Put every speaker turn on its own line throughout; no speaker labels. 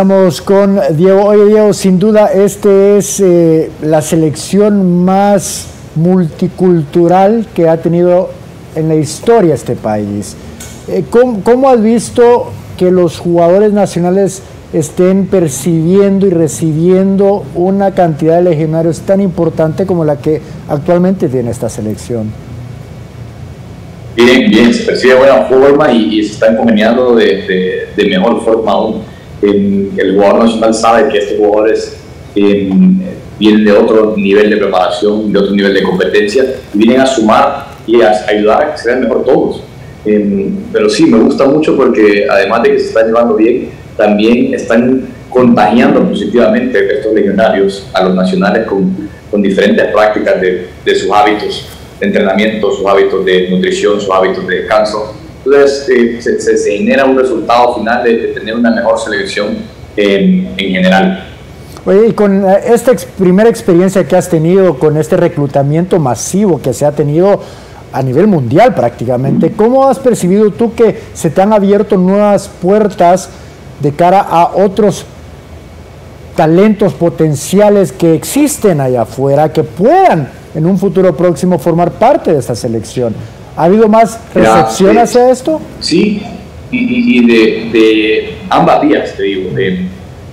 Estamos con Diego. Oye, Diego, sin duda, este es eh, la selección más multicultural que ha tenido en la historia este país. Eh, ¿cómo, ¿Cómo has visto que los jugadores nacionales estén percibiendo y recibiendo una cantidad de legionarios tan importante como la que actualmente tiene esta selección?
Bien, bien, se percibe de buena forma y, se está conveniando de, mejor forma aún. El jugador nacional sabe que estos jugadores vienen de otro nivel de preparación, de otro nivel de competencia y vienen a sumar y a ayudar a que se vean mejor todos. pero sí, me gusta mucho porque además de que se está llevando bien, también están contagiando positivamente estos legionarios a los nacionales con, con diferentes prácticas de, sus hábitos de entrenamiento, sus hábitos de nutrición, sus hábitos de descanso. Entonces eh, se, se, genera un resultado final de, tener una mejor selección en general.
Oye, y con eh, esta primera experiencia que has tenido, con este reclutamiento masivo que se ha tenido a nivel mundial prácticamente, ¿cómo has percibido tú que se te han abierto nuevas puertas de cara a otros talentos potenciales que existen allá afuera, que puedan en un futuro próximo formar parte de esta selección? ¿Ha habido más recepción hacia esto?
Sí, y, de, de, ambas vías, te digo. De,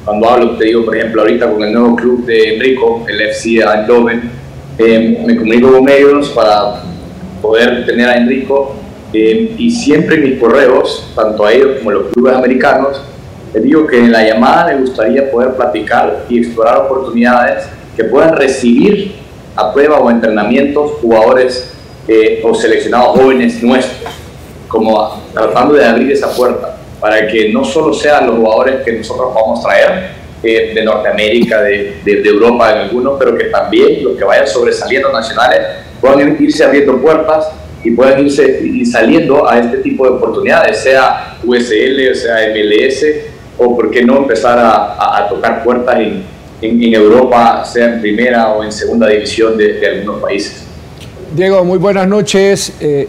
cuando hablo, te digo, por ejemplo, ahorita con el nuevo club de Enrico, el FC Eindhoven, eh, me comunico con ellos para poder tener a Enrico eh, y siempre en mis correos, tanto a ellos como a los clubes americanos, les digo que en la llamada me gustaría poder platicar y explorar oportunidades que puedan recibir a prueba o entrenamientos jugadores eh, o seleccionados jóvenes nuestros, como tratando de abrir esa puerta para que no solo sean los jugadores que nosotros vamos a traer eh, de Norteamérica, de, de, Europa, en algunos, pero que también los que vayan sobresaliendo nacionales puedan irse abriendo puertas y puedan irse y saliendo a este tipo de oportunidades, sea USL, sea MLS, o por qué no empezar a, a, tocar puertas en, en, Europa, sea en primera o en segunda división de, de algunos países.
Diego, muy buenas noches. Eh,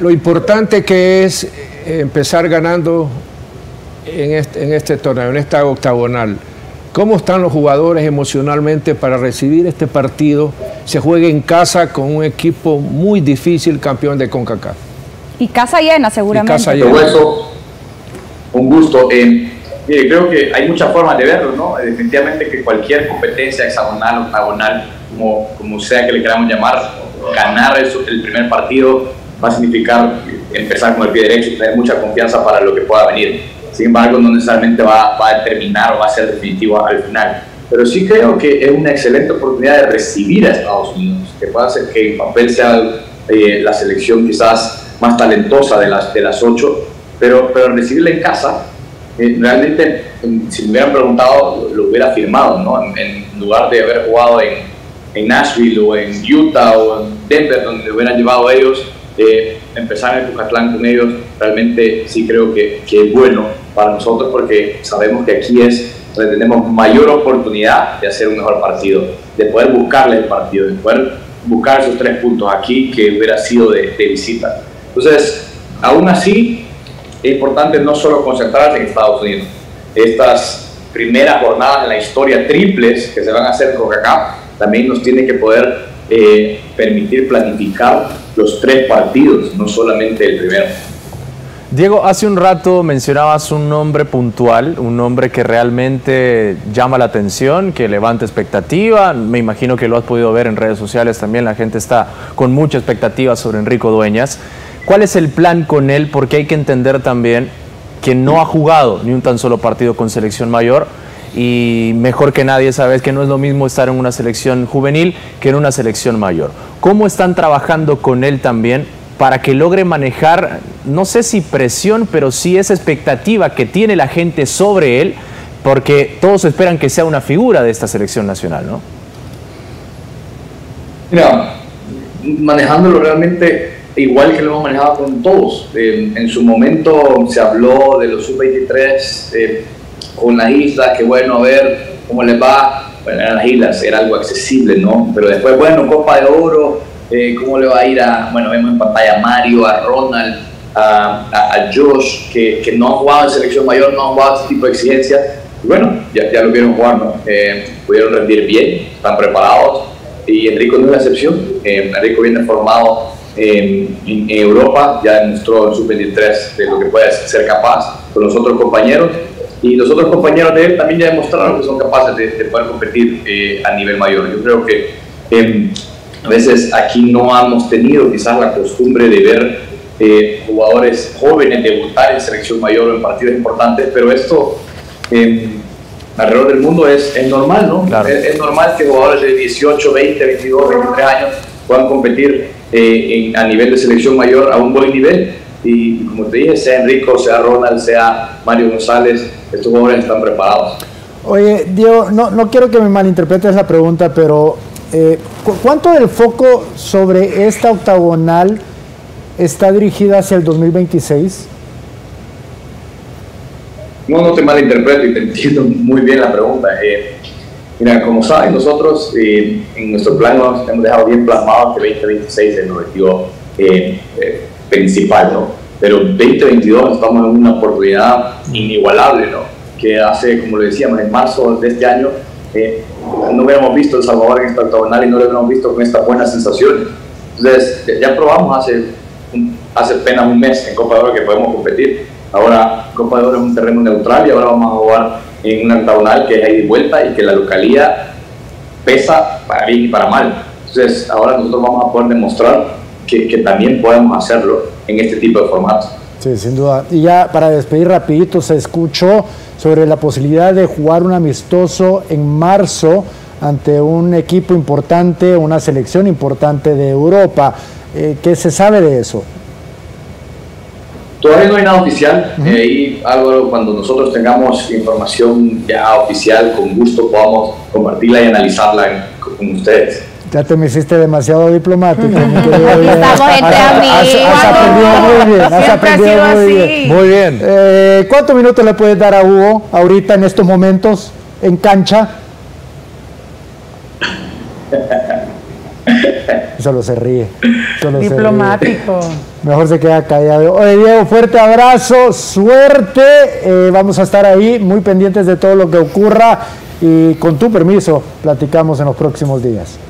lo importante que es empezar ganando en este, en este torneo, en esta octagonal. ¿Cómo están los jugadores emocionalmente para recibir este partido? Se juega en casa con un equipo muy difícil, campeón de CONCACAF.
Y casa llena, seguramente. Y casa
llena. un gusto. Eh, creo que hay muchas formas de verlo, ¿no? Definitivamente que cualquier competencia hexagonal, octagonal, como, como sea que le queramos llamar, ganar el, el primer partido va a significar empezar con el pie derecho tener mucha confianza para lo que pueda venir. Sin embargo, no necesariamente va, va a determinar o va a ser definitivo al final. Pero sí creo que es una excelente oportunidad de recibir a Estados Unidos, que pueda hacer que el papel sea eh, la selección quizás más talentosa de las, de las ocho, pero, pero recibirla en casa, eh, realmente, si me hubieran preguntado, lo, hubiera firmado, ¿no? En, en, lugar de haber jugado en, en Nashville o en Utah o en Denver, donde hubieran llevado ellos, empezar en Cucatlán con ellos, realmente sí creo que, que, es bueno para nosotros porque sabemos que aquí es donde tenemos mayor oportunidad de hacer un mejor partido, de poder buscarle el partido, de poder buscar esos tres puntos aquí que hubiera sido de, de visita. Entonces, aún así, es importante no solo concentrarse en Estados Unidos. Estas primeras jornadas en la historia triples que se van a hacer con acá, también nos tiene que poder eh, permitir planificar los tres partidos, no solamente el primero.
Diego, hace un rato mencionabas un nombre puntual, un nombre que realmente llama la atención, que levanta expectativa. Me imagino que lo has podido ver en redes sociales también. La gente está con mucha expectativa sobre Enrico Dueñas. ¿Cuál es el plan con él? Porque hay que entender también que no ha jugado ni un tan solo partido con selección mayor y mejor que nadie sabes que no es lo mismo estar en una selección juvenil que en una selección mayor. ¿Cómo están trabajando con él también para que logre manejar, no sé si presión, pero sí esa expectativa que tiene la gente sobre él, porque todos esperan que sea una figura de esta selección nacional, ¿no?
Mira, manejándolo realmente igual que lo hemos manejado con todos. en su momento se habló de los sub-23 con las islas, que bueno, a ver cómo les va. Bueno, en las islas era algo accesible, ¿no? Pero después, bueno, Copa de Oro, eh, ¿cómo le va a ir a, bueno, vemos en pantalla a Mario, a Ronald, a, a, Josh, que, que, no han jugado en selección mayor, no han jugado este tipo de exigencias. bueno, ya, ya lo vieron jugar, ¿no? Eh, pudieron rendir bien, están preparados y Enrico no es la excepción. Eh, Enrico viene formado en, Europa, ya demostró en sub-23 de lo que puede ser capaz con los otros compañeros y los otros compañeros de él también ya demostraron que son capaces de, poder competir eh, a nivel mayor. Yo creo que em, a veces aquí no hemos tenido quizás la costumbre de ver eh, jugadores jóvenes debutar en selección mayor o en partidos importantes, pero esto em, alrededor del mundo es, es normal, ¿no? Es, normal que jugadores de 18, 20, 22, 23 años puedan competir eh, a nivel de selección mayor a un buen nivel. Y como te dije, sea Enrico, sea Ronald, sea Mario González, estos jugadores están preparados.
Oye, Diego, no, no quiero que me malinterpretes la pregunta, pero eh, ¿cuánto del foco sobre esta octagonal está dirigida hacia el 2026?
No, no te malinterpreto y te entiendo muy bien la pregunta. Eh, mira, como saben, nosotros eh, en nuestro plan nos hemos dejado bien plasmado que 2026 es el objetivo eh, principal, ¿no? Pero 2022 estamos en una oportunidad inigualable, ¿no? Que hace, como lo decíamos, en marzo de este año no hubiéramos visto El Salvador en esta octagonal y no lo hubiéramos visto con estas buenas sensaciones. Entonces, ya probamos hace, hace apenas un mes en Copa de Oro que podemos competir Ahora Copa de Oro es un terreno neutral y ahora vamos a jugar en una octagonal que es ahí de vuelta y que la localidad pesa para bien y para mal. Entonces ahora nosotros vamos a poder demostrar que, que también podemos hacerlo en este tipo de formatos.
Sí, sin duda. Y ya para despedir rapidito, se escuchó sobre la posibilidad de jugar un amistoso en marzo ante un equipo importante, una selección importante de Europa. Eh, ¿Qué se sabe de eso?
Todavía no hay nada oficial. y algo cuando nosotros tengamos información ya oficial, con gusto podamos compartirla y analizarla con ustedes.
Ya te me hiciste demasiado diplomático.
Estamos entre amigos.
Has, aprendido muy bien. Has aprendido muy bien.
Muy bien.
Eh, ¿Cuántos minutos le puedes dar a Hugo ahorita en estos momentos en cancha? Solo se ríe.
Diplomático.
Mejor se queda callado. Oye, Diego, fuerte abrazo, suerte. Eh, vamos a estar ahí muy pendientes de todo lo que ocurra y con tu permiso platicamos en los próximos días.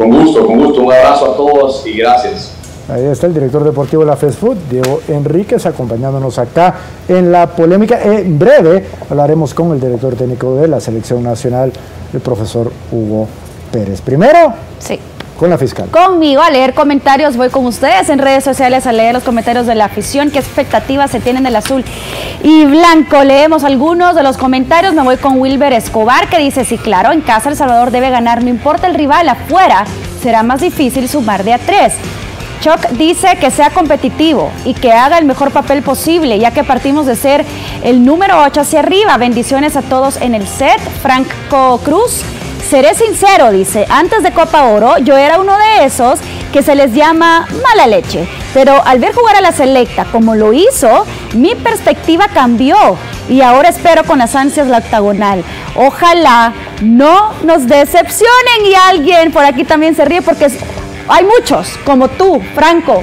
Con gusto, con gusto. Un abrazo a todos y gracias.
Ahí está el director deportivo de la Fast Food, Diego Enríquez, acompañándonos acá en la polémica. En breve hablaremos con el director técnico de la Selección Nacional, el profesor Hugo Pérez. Primero,
sí.
Con la fiscal.
Conmigo a leer comentarios, voy con ustedes en redes sociales a leer los comentarios de la afición, qué expectativas se tienen del azul y blanco. Leemos algunos de los comentarios, me voy con Wilber Escobar que dice, sí, claro, en casa El Salvador debe ganar, no importa el rival, afuera será más difícil sumar de a tres. Choc dice que sea competitivo y que haga el mejor papel posible, ya que partimos de ser el número 8 hacia arriba. Bendiciones a todos en el set. Franco Cruz Seré sincero, dice, antes de Copa Oro yo era uno de esos que se les llama mala leche, pero al ver jugar a la selecta como lo hizo, mi perspectiva cambió y ahora espero con las ansias la octagonal. Ojalá no nos decepcionen y alguien por aquí también se ríe porque hay muchos como tú, Franco,